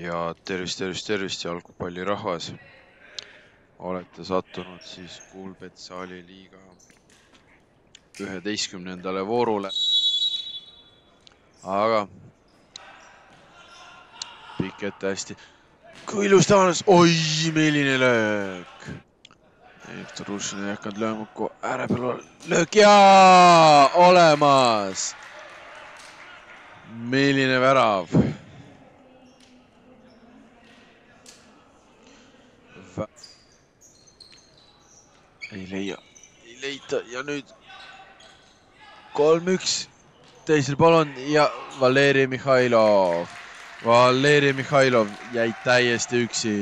ja tervist, tervist, tervist, jalgpallirahvas. olete sattunud siis Kuulbet saali liiga üheteistkümnendale voorule. aga pikk ette hästi. kui ilusti avanes, oi, milline löök. Viktor Rušin ei hakanud lööma, kui ääre peal löök ja olemas. milline värav ei leia, ei leita ja nüüd kolm-üks. Teisel pool on ja Valeri Mihhailov. Valeri Mihhailov jäi täiesti üksi.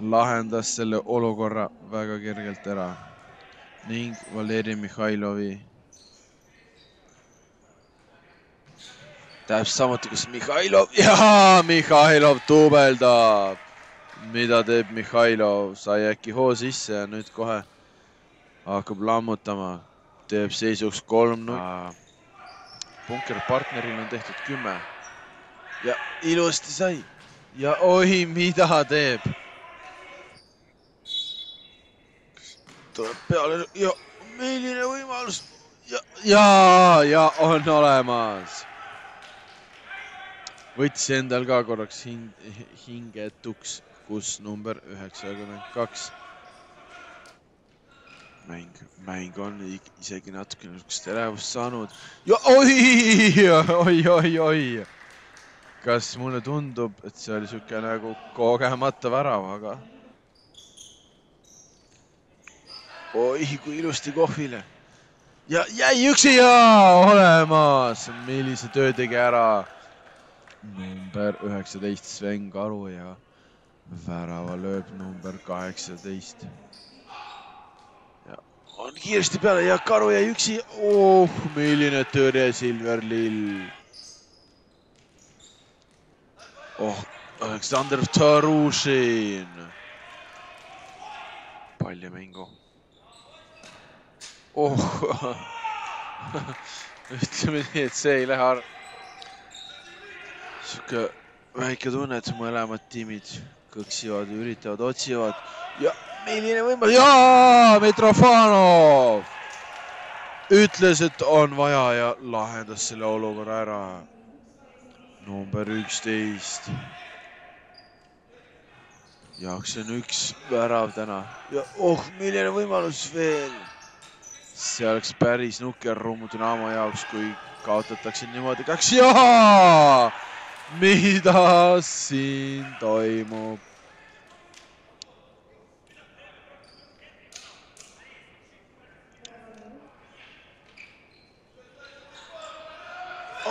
lahendas selle olukorra väga kergelt ära. Ning Valeri Mihhailovi täpselt samuti, kus Mihhailov. Ja Mihhailov duubeldab mida teeb Mihhailov, sai äkki hoo sisse ja nüüd kohe hakkab lammutama, teeb seisuks kolm-null. punkerpartneril on tehtud kümme ja ilusti sai ja oi, mida teeb. tuleb peale ja milline võimalus ja, ja, ja on olemas. võttis endal ka korraks hing, hingetuks kus number üheksakümmend kaks. Mäng, mäng on isegi natuke niisugust elevust saanud oi, oi, oi, oi. kas mulle tundub, et see oli sihuke nagu kogemata värav, aga. oi, kui ilusti kohvile ja jäi üksi ja olemas, millise töö tegi ära number üheksateist Sven Karu ja värava lööb number kaheksateist. On kiiresti peale ja Karu jäi üksi. oh, milline tõrje Silver Lill. oh, Aleksandr Tarušin. paljamängu. oh ütleme nii, et see ei lähe. sihuke väike tunne, et mõlemad tiimid kõksivad, üritavad, otsivad ja milline võimalus, jaa, Mitrofanov ütles, et on vaja ja lahendas selle olukorra ära. number üksteist. jaoks on üks värav täna ja oh, milline võimalus veel. see oleks päris nukker Rummu Dünamo jaoks, kui kaotatakse niimoodi kaks ja mida siin toimub?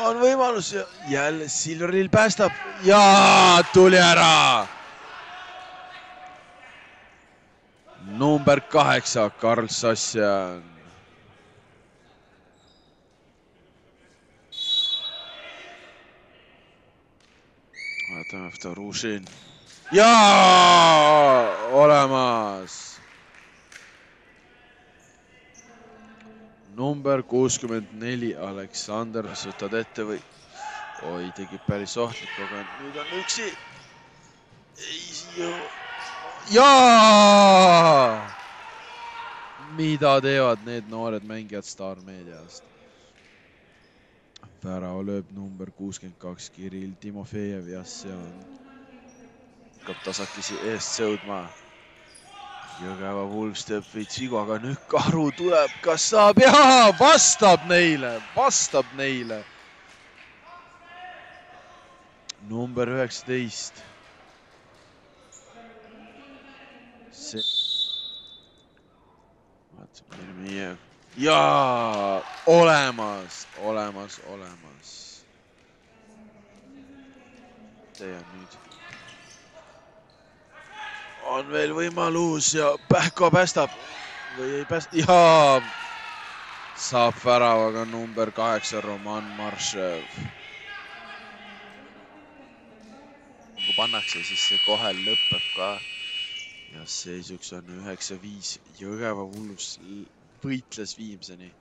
On võimalus ja jälle Silveril päästab ja tuli ära. number kaheksa, Karl Sassian. vaatame, Vtorušin ja olemas number kuuskümmend neli, Aleksander, kas võtad ette või? oi, tegi päris ohtlikku, aga nüüd on üksi. jaa! mida teevad need noored mängijad Star meediast? värava lööb number kuuskümmend kaks, Kirill Timofejev ja see on, hakkab tasakesi eest sõudma Jõgeva Wolves teeb veits vigu, aga nüüd Karu tuleb, kas saab ja vastab neile, vastab neile. number üheksateist. see. vaatame, meie ja olemas, olemas, olemas. see on nüüd on veel võimalus ja Pähko päästab või ei päästa, jaa. saab väravaga number kaheksa, Roman Maršev. kui pannakse, siis kohe lõpeb ka. ja seisuks on üheksa-viis, Jõgeva hullus võitles viimseni